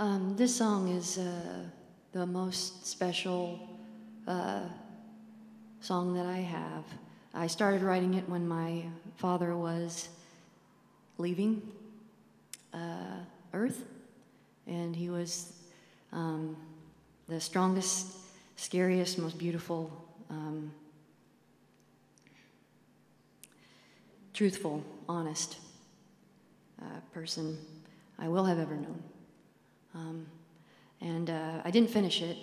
Um, this song is uh, the most special uh, song that I have. I started writing it when my father was leaving uh, Earth, and he was um, the strongest, scariest, most beautiful, um, truthful, honest uh, person I will have ever known. Um, and uh, I didn't finish it,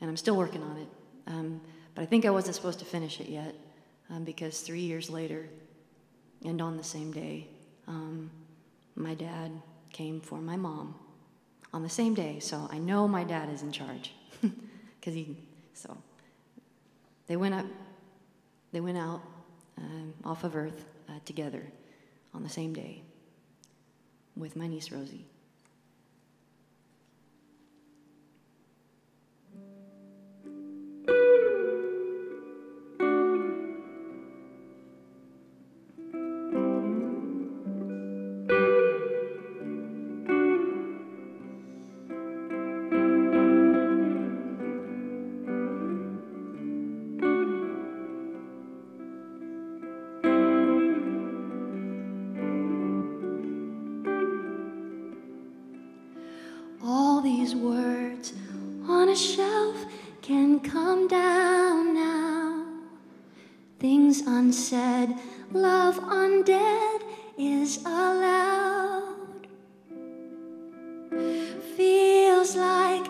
and I'm still working on it. Um, but I think I wasn't supposed to finish it yet um, because three years later, and on the same day, um, my dad came for my mom on the same day. So I know my dad is in charge because he. So they went up. They went out um, off of Earth uh, together on the same day with my niece Rosie. Shelf can come down now. Things unsaid, love undead is allowed. Feels like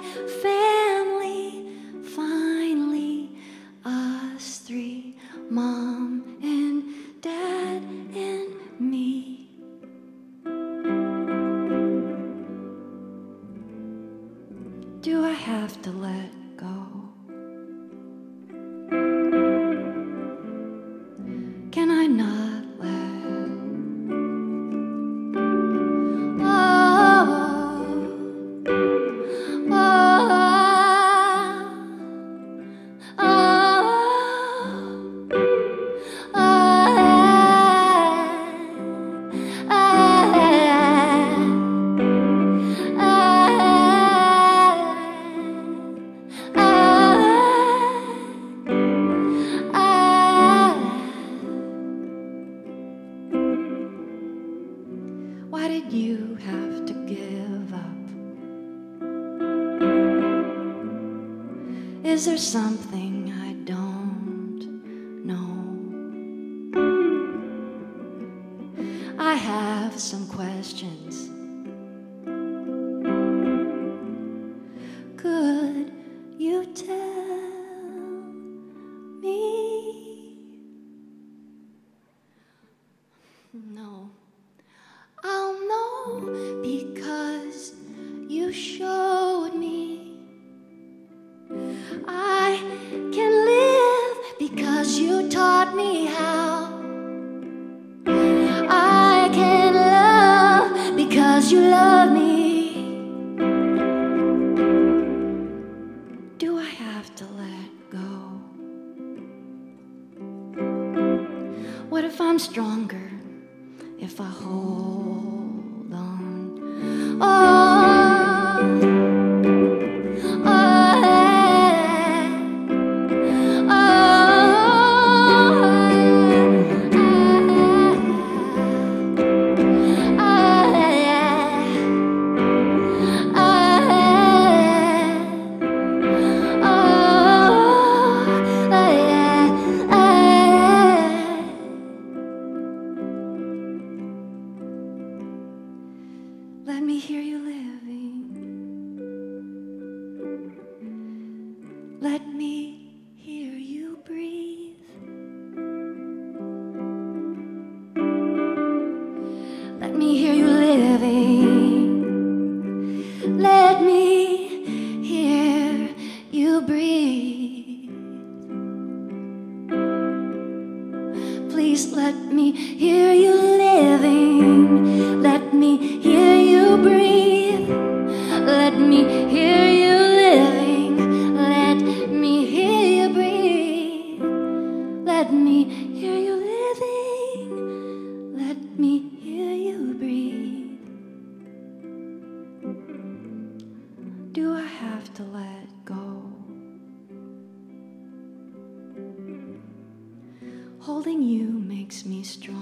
Why did you have to give up? Is there something I don't know? I have some questions. Taught me how. I can love because you love me. Do I have to let go? What if I'm stronger if I hold on? Oh, please let me hear you living. Let me hear you breathe. Let me hear you living. Let me hear you breathe. Let me hear you living. Let me hear you breathe. Do I have to let go? Holding you makes me stronger.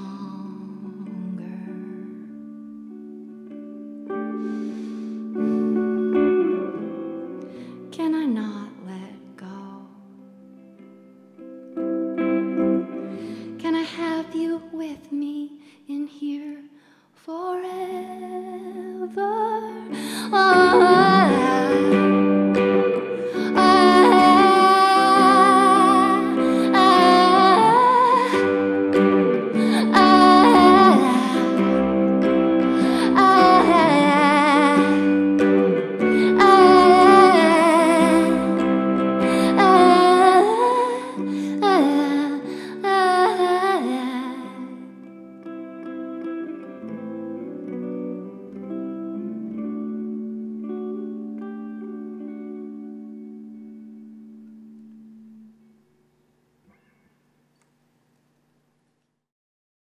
Can I not let go? Can I have you with me in here forever? Oh,